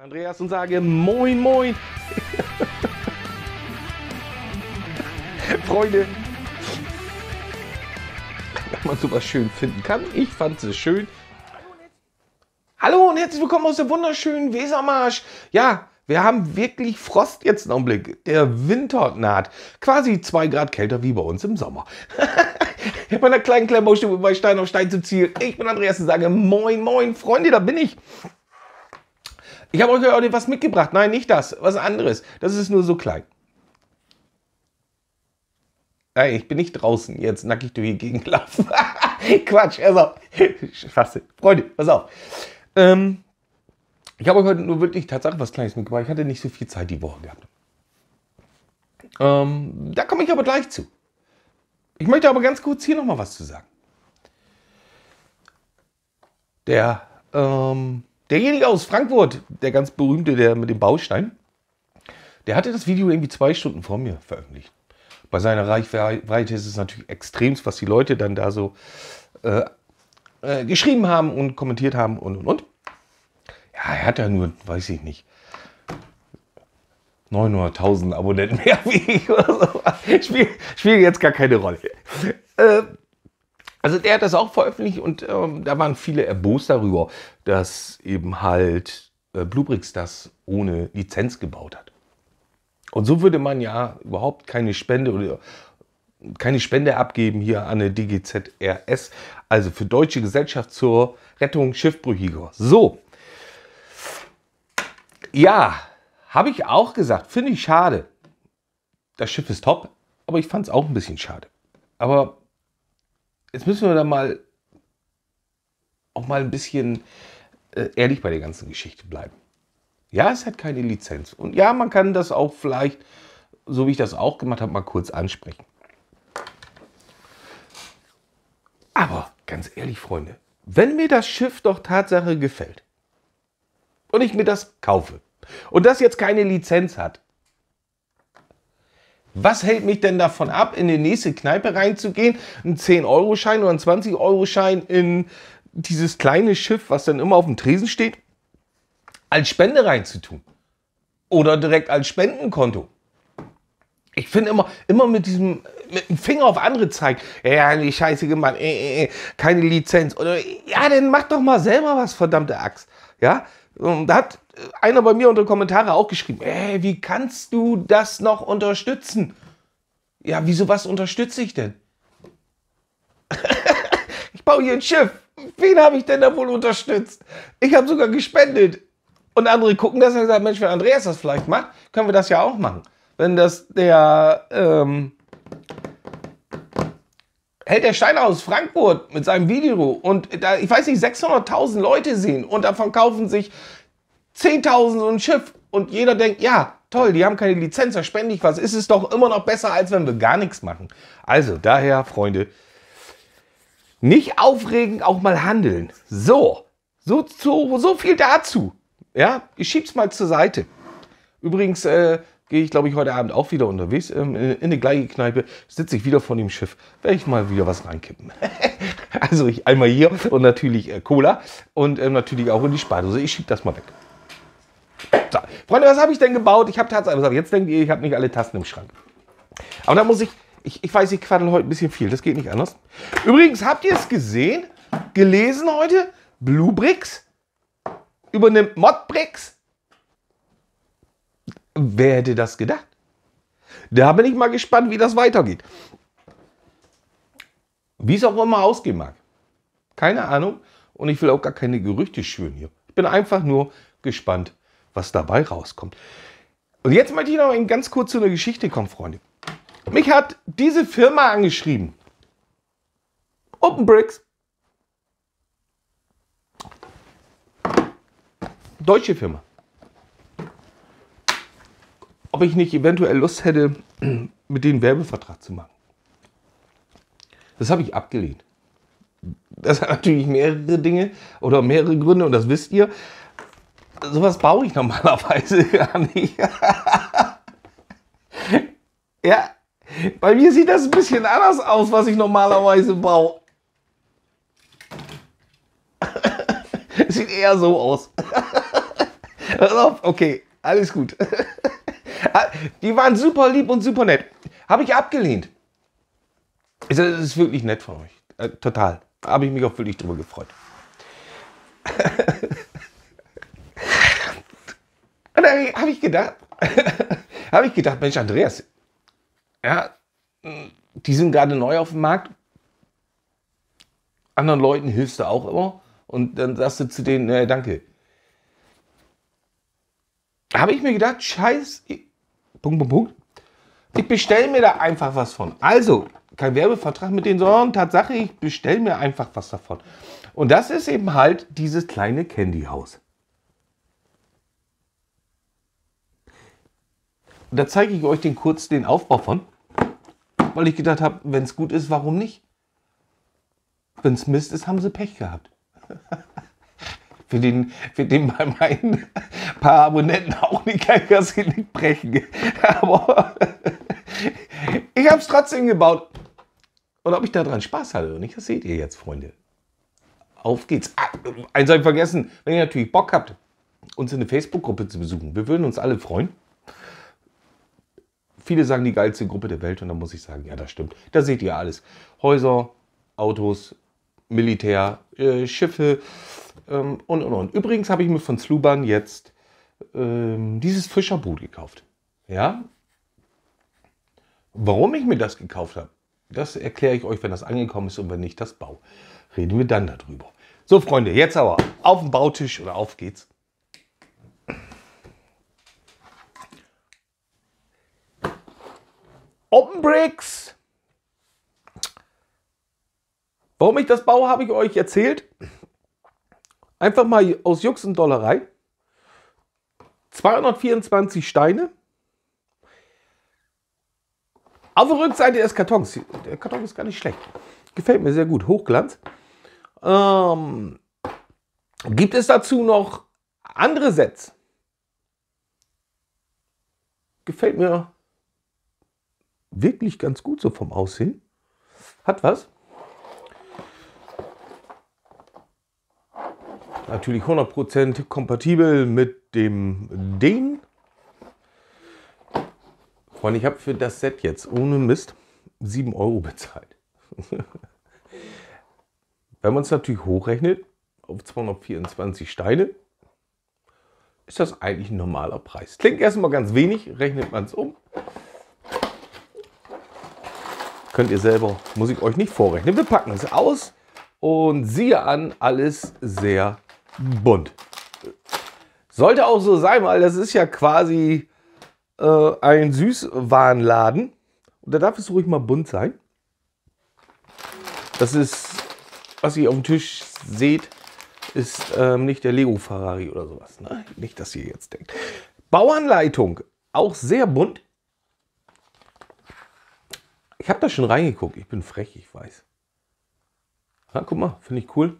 Andreas und sage Moin Moin. Freunde, wenn man sowas schön finden kann, ich fand es schön. Hallo und herzlich willkommen aus der wunderschönen Wesermarsch. Ja, wir haben wirklich Frost jetzt im Augenblick. Der Winter naht. Quasi zwei Grad kälter wie bei uns im Sommer. bei einer kleinen Klemmbaustufe bei Stein auf Stein zum Ziel. Ich bin Andreas und sage Moin Moin. Freunde, da bin ich. Ich habe euch heute was mitgebracht. Nein, nicht das. Was anderes. Das ist nur so klein. Nein, ich bin nicht draußen jetzt nackig durch die Gegend laufen. Quatsch, also. Schwachsinn. Freunde, pass auf. Ähm, ich habe euch heute nur wirklich Tatsache was Kleines mitgebracht. Ich hatte nicht so viel Zeit die Woche gehabt. Ähm, da komme ich aber gleich zu. Ich möchte aber ganz kurz hier nochmal was zu sagen. Der, ähm, derjenige aus Frankfurt, der ganz berühmte, der mit dem Baustein, der hatte das Video irgendwie zwei Stunden vor mir veröffentlicht. Bei seiner Reichweite ist es natürlich extremst, was die Leute dann da so äh, äh, geschrieben haben und kommentiert haben und und und. Ja, er hat ja nur, weiß ich nicht, 900.000 Abonnenten mehr wie ich oder so. Spielt spiel jetzt gar keine Rolle. Äh, also der hat das auch veröffentlicht und ähm, da waren viele erbost darüber, dass eben halt äh, Bluebricks das ohne Lizenz gebaut hat. Und so würde man ja überhaupt keine Spende oder keine Spende abgeben hier an eine DGZRS, also für Deutsche Gesellschaft zur Rettung Schiffbrüchiger. So. Ja, habe ich auch gesagt, finde ich schade. Das Schiff ist top, aber ich fand es auch ein bisschen schade. Aber jetzt müssen wir da mal auch mal ein bisschen äh, ehrlich bei der ganzen Geschichte bleiben. Ja, es hat keine Lizenz. Und ja, man kann das auch vielleicht, so wie ich das auch gemacht habe, mal kurz ansprechen. Aber ganz ehrlich, Freunde, wenn mir das Schiff doch Tatsache gefällt und ich mir das kaufe und das jetzt keine Lizenz hat, was hält mich denn davon ab, in die nächste Kneipe reinzugehen, einen 10-Euro-Schein oder einen 20-Euro-Schein in dieses kleine Schiff, was dann immer auf dem Tresen steht, als Spende reinzutun? Oder direkt als Spendenkonto? Ich finde immer, immer mit diesem mit dem Finger auf andere zeigt, ja, die Scheiße gemacht, äh, äh, keine Lizenz. Oder ja, dann mach doch mal selber was, verdammte Axt. Ja, da hat einer bei mir unter Kommentare auch geschrieben, ey, wie kannst du das noch unterstützen? Ja, wieso was unterstütze ich denn? ich baue hier ein Schiff. Wen habe ich denn da wohl unterstützt? Ich habe sogar gespendet. Und andere gucken das und sagen, Mensch, wenn Andreas das vielleicht macht, können wir das ja auch machen. Wenn das der ähm, hält der Steiner aus Frankfurt mit seinem Video und da, ich weiß nicht, 600.000 Leute sehen und davon kaufen sich 10.000 so ein Schiff und jeder denkt, ja, toll, die haben keine Lizenz, da spende ich was, ist es doch immer noch besser, als wenn wir gar nichts machen. Also daher, Freunde, nicht aufregen, auch mal handeln. So, so, so, so viel dazu. Ja, ich schieb's mal zur Seite. Übrigens äh, gehe ich, glaube ich, heute Abend auch wieder unterwegs ähm, in eine gleiche Kneipe, sitze ich wieder vor dem Schiff, werde ich mal wieder was reinkippen. also ich einmal hier und natürlich äh, Cola und ähm, natürlich auch in die Spardose. Ich schiebe das mal weg. So, Freunde, was habe ich denn gebaut? Ich habe tatsächlich, jetzt denke ich, ich habe nicht alle Tasten im Schrank. Aber da muss ich, ich, ich weiß, ich quaddel heute ein bisschen viel, das geht nicht anders. Übrigens, habt ihr es gesehen, gelesen heute? Bluebricks übernimmt Modbricks. Wer hätte das gedacht? Da bin ich mal gespannt, wie das weitergeht. Wie es auch immer ausgehen mag. Keine Ahnung. Und ich will auch gar keine Gerüchte schüren hier. Ich bin einfach nur gespannt, was dabei rauskommt. Und jetzt möchte ich noch ganz kurz zu einer Geschichte kommen, Freunde. Mich hat diese Firma angeschrieben. Open Bricks. Deutsche Firma. Ob ich nicht eventuell Lust hätte, mit denen Werbevertrag zu machen. Das habe ich abgelehnt. Das hat natürlich mehrere Dinge oder mehrere Gründe und das wisst ihr sowas baue ich normalerweise gar nicht. ja, bei mir sieht das ein bisschen anders aus, was ich normalerweise baue. sieht eher so aus. Okay, alles gut. Die waren super lieb und super nett. Habe ich abgelehnt. Es ist wirklich nett von euch. Äh, total. Habe ich mich auch wirklich drüber gefreut. Und dann habe ich gedacht, habe ich gedacht, Mensch, Andreas, ja, die sind gerade neu auf dem Markt. Anderen Leuten hilfst du auch immer. Und dann sagst du zu denen, äh, danke. Habe ich mir gedacht, scheiß, Punkt, Punkt, Punkt. Ich bestelle mir da einfach was von. Also, kein Werbevertrag mit denen, sondern Tatsache, ich bestelle mir einfach was davon. Und das ist eben halt dieses kleine Candy-Haus. Da zeige ich euch den kurz den Aufbau von, weil ich gedacht habe, wenn es gut ist, warum nicht? Wenn es Mist ist, haben sie Pech gehabt. für, den, für den bei meinen paar Abonnenten auch nicht kein Genick brechen. Aber ich habe es trotzdem gebaut. Und ob ich daran Spaß hatte oder nicht, das seht ihr jetzt, Freunde. Auf geht's. Ah, eins habe ich vergessen. Wenn ihr natürlich Bock habt, uns in eine Facebook-Gruppe zu besuchen, wir würden uns alle freuen. Viele sagen die geilste Gruppe der Welt und dann muss ich sagen, ja, das stimmt. Da seht ihr alles. Häuser, Autos, Militär, äh, Schiffe ähm, und und und. Übrigens habe ich mir von Sluban jetzt ähm, dieses Fischerboot gekauft. Ja. Warum ich mir das gekauft habe, das erkläre ich euch, wenn das angekommen ist und wenn nicht das Bau. Reden wir dann darüber. So, Freunde, jetzt aber auf den Bautisch oder auf geht's. Open Bricks. Warum ich das baue, habe ich euch erzählt. Einfach mal aus Jux und Dollerei. 224 Steine. Auf der Rückseite des Kartons. Der Karton ist gar nicht schlecht. Gefällt mir sehr gut. Hochglanz. Ähm, gibt es dazu noch andere Sets? Gefällt mir wirklich ganz gut so vom Aussehen. Hat was. Natürlich 100% kompatibel mit dem den. Freunde, ich habe für das Set jetzt ohne Mist 7 Euro bezahlt. Wenn man es natürlich hochrechnet auf 224 Steine, ist das eigentlich ein normaler Preis. Klingt erstmal ganz wenig, rechnet man es um. Könnt ihr selber, muss ich euch nicht vorrechnen. Wir packen es aus und siehe an, alles sehr bunt. Sollte auch so sein, weil das ist ja quasi äh, ein Süßwarenladen. Und da darf es ruhig mal bunt sein. Das ist, was ihr auf dem Tisch seht, ist ähm, nicht der Lego Ferrari oder sowas. Ne? Nicht, dass ihr jetzt denkt. Bauanleitung, auch sehr bunt. Ich habe da schon reingeguckt. Ich bin frech, ich weiß. Na, guck mal, finde ich cool.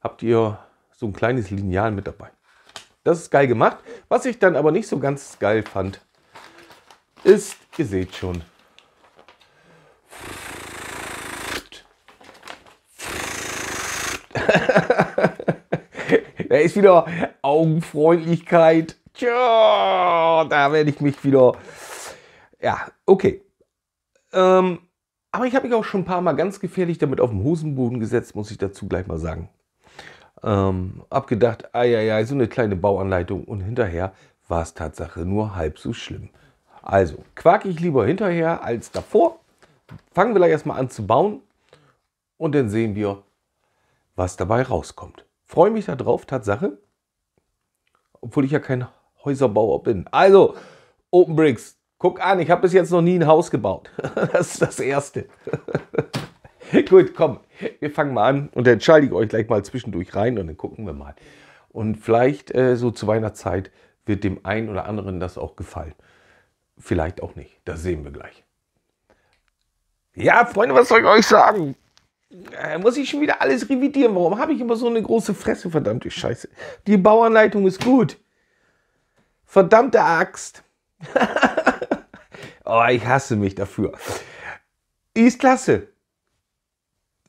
Habt ihr so ein kleines Lineal mit dabei. Das ist geil gemacht. Was ich dann aber nicht so ganz geil fand, ist, ihr seht schon, da ist wieder Augenfreundlichkeit. Tja, da werde ich mich wieder. Ja, okay. Ähm, aber ich habe mich auch schon ein paar Mal ganz gefährlich damit auf den Hosenboden gesetzt, muss ich dazu gleich mal sagen ähm, abgedacht, ah ja, ja, so eine kleine Bauanleitung und hinterher war es Tatsache nur halb so schlimm. Also quake ich lieber hinterher als davor. Fangen wir gleich erstmal an zu bauen und dann sehen wir, was dabei rauskommt. Freue mich darauf, Tatsache, obwohl ich ja kein Häuserbauer bin. Also, Open Bricks, guck an, ich habe bis jetzt noch nie ein Haus gebaut. Das ist das Erste. Gut, komm, wir fangen mal an und dann schalte ich euch gleich mal zwischendurch rein und dann gucken wir mal. Und vielleicht äh, so zu Weihnachtszeit wird dem einen oder anderen das auch gefallen. Vielleicht auch nicht. Das sehen wir gleich. Ja, Freunde, was soll ich euch sagen? Äh, muss ich schon wieder alles revidieren? Warum habe ich immer so eine große Fresse? Verdammte Scheiße. Die Bauanleitung ist gut. Verdammte Axt. oh, ich hasse mich dafür. Ist klasse.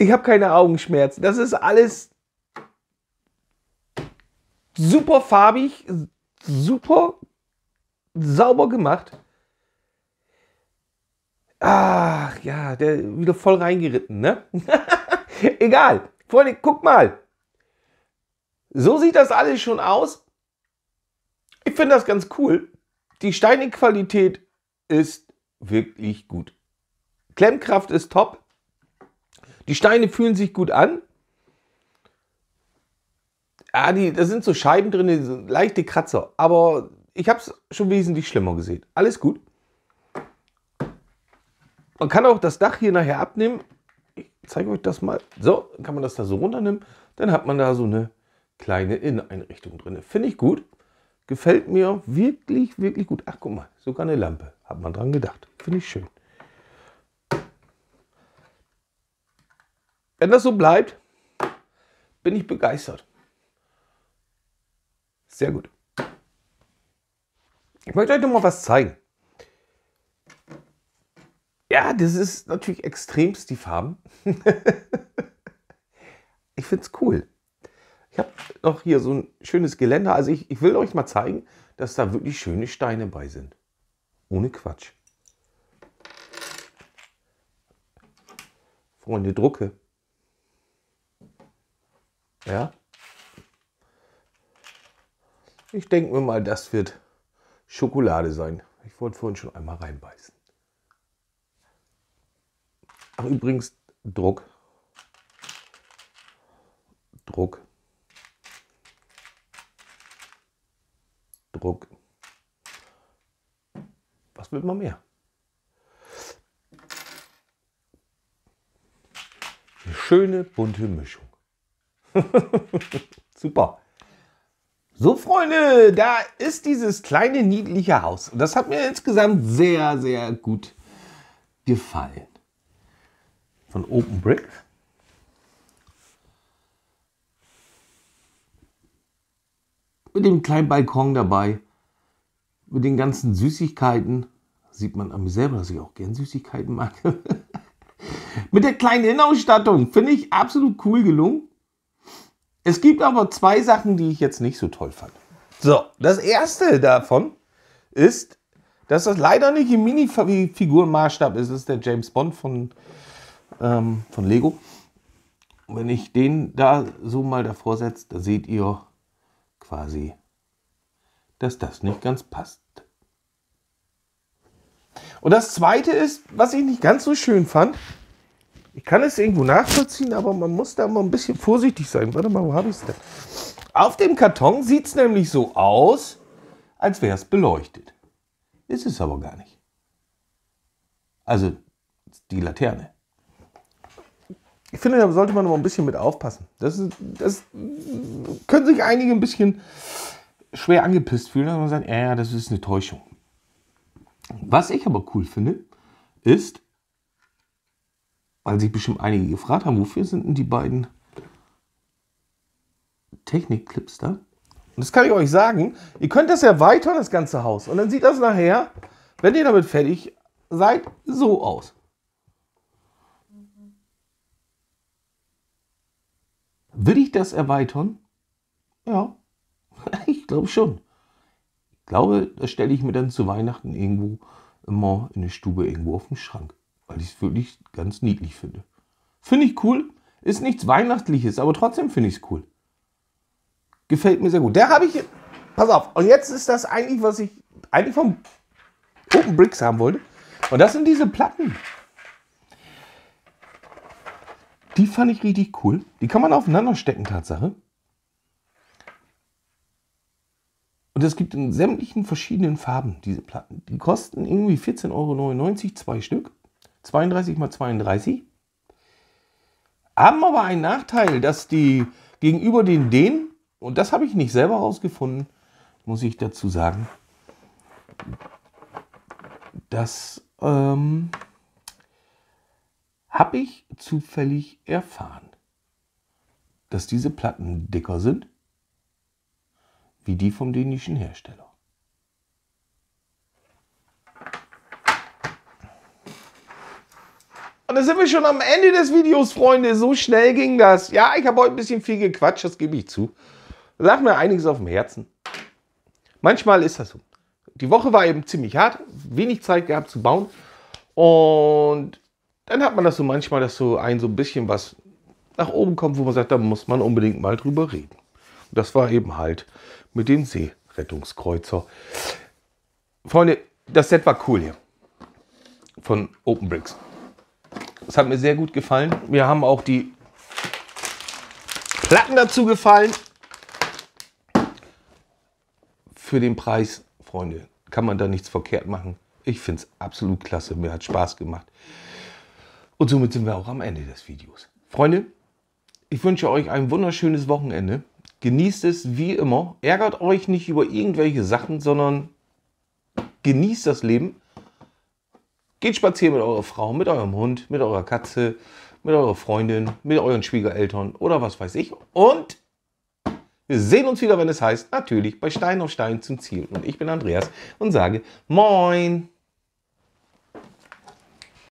Ich habe keine Augenschmerzen. Das ist alles super farbig, super sauber gemacht. Ach ja, der wieder voll reingeritten, ne? Egal. Freunde, guck mal. So sieht das alles schon aus. Ich finde das ganz cool. Die Steinequalität ist wirklich gut. Klemmkraft ist top. Die Steine fühlen sich gut an. Ja, die, da sind so Scheiben drin, so leichte Kratzer. Aber ich habe es schon wesentlich schlimmer gesehen. Alles gut. Man kann auch das Dach hier nachher abnehmen. Ich zeige euch das mal. So, kann man das da so runternehmen. Dann hat man da so eine kleine Inneneinrichtung drin. Finde ich gut. Gefällt mir wirklich, wirklich gut. Ach, guck mal, sogar eine Lampe. Hat man dran gedacht. Finde ich schön. Wenn das so bleibt, bin ich begeistert. Sehr gut. Ich möchte euch noch mal was zeigen. Ja, das ist natürlich extremst die Farben. ich finde es cool. Ich habe noch hier so ein schönes Geländer. Also ich, ich will euch mal zeigen, dass da wirklich schöne Steine bei sind. Ohne Quatsch. Freunde, drucke. Ja. Ich denke mir mal, das wird Schokolade sein. Ich wollte vorhin schon einmal reinbeißen. Ach, übrigens, Druck. Druck. Druck. Was will man mehr? Eine schöne bunte Mischung. Super. So, Freunde, da ist dieses kleine niedliche Haus. Und das hat mir insgesamt sehr, sehr gut gefallen von Open Brick. Mit dem kleinen Balkon dabei, mit den ganzen Süßigkeiten. Sieht man an mir selber, dass ich auch gern Süßigkeiten mag. mit der kleinen Innenausstattung finde ich absolut cool gelungen. Es gibt aber zwei Sachen, die ich jetzt nicht so toll fand. So, das erste davon ist, dass das leider nicht im Minifigurenmaßstab ist. Das ist der James Bond von ähm, von Lego. wenn ich den da so mal davor setze, da seht ihr quasi, dass das nicht ganz passt. Und das zweite ist, was ich nicht ganz so schön fand, ich kann es irgendwo nachvollziehen, aber man muss da mal ein bisschen vorsichtig sein. Warte mal, wo habe ich es denn? Auf dem Karton sieht es nämlich so aus, als wäre es beleuchtet. Ist es aber gar nicht. Also die Laterne ich finde, da sollte man noch ein bisschen mit aufpassen. Das, ist, das können sich einige ein bisschen schwer angepisst fühlen, sagt, ja, ja, das ist eine Täuschung. Was ich aber cool finde, ist, weil sich bestimmt einige gefragt haben, wofür sind denn die beiden Technikclips da? Und das kann ich euch sagen, ihr könnt das erweitern, das ganze Haus. Und dann sieht das nachher, wenn ihr damit fertig seid, so aus. Will ich das erweitern? Ja, ich glaube schon. Ich glaube, das stelle ich mir dann zu Weihnachten irgendwo immer in der Stube irgendwo auf den Schrank, weil ich es wirklich ganz niedlich finde. Finde ich cool. Ist nichts Weihnachtliches, aber trotzdem finde ich es cool. Gefällt mir sehr gut. Der habe ich. Pass auf. Und jetzt ist das eigentlich, was ich eigentlich vom Open Bricks haben wollte. Und das sind diese Platten. Die fand ich richtig cool. Die kann man aufeinander stecken, Tatsache. Und es gibt in sämtlichen verschiedenen Farben diese Platten. Die kosten irgendwie 14,99 Euro, zwei Stück. 32 mal 32. Haben aber einen Nachteil, dass die gegenüber den Dehnen, und das habe ich nicht selber rausgefunden, muss ich dazu sagen, dass ähm, habe ich zufällig erfahren, dass diese Platten dicker sind wie die vom dänischen Hersteller. Und da sind wir schon am Ende des Videos, Freunde. So schnell ging das. Ja, ich habe heute ein bisschen viel gequatscht, das gebe ich zu. Sag mir einiges auf dem Herzen. Manchmal ist das so. Die Woche war eben ziemlich hart, wenig Zeit gehabt zu bauen. Und dann hat man das so manchmal, dass so ein so ein bisschen was nach oben kommt, wo man sagt, da muss man unbedingt mal drüber reden. Und das war eben halt mit dem Seerettungskreuzer. Freunde, das Set war cool hier von Open Bricks. Das hat mir sehr gut gefallen. Mir haben auch die Platten dazu gefallen. Für den Preis, Freunde, kann man da nichts verkehrt machen. Ich finde es absolut klasse. Mir hat Spaß gemacht. Und somit sind wir auch am Ende des Videos. Freunde, ich wünsche euch ein wunderschönes Wochenende. Genießt es wie immer. Ärgert euch nicht über irgendwelche Sachen, sondern genießt das Leben. Geht spazieren mit eurer Frau, mit eurem Hund, mit eurer Katze, mit eurer Freundin, mit euren Schwiegereltern oder was weiß ich. Und wir sehen uns wieder, wenn es heißt, natürlich bei Stein auf Stein zum Ziel. Und ich bin Andreas und sage Moin.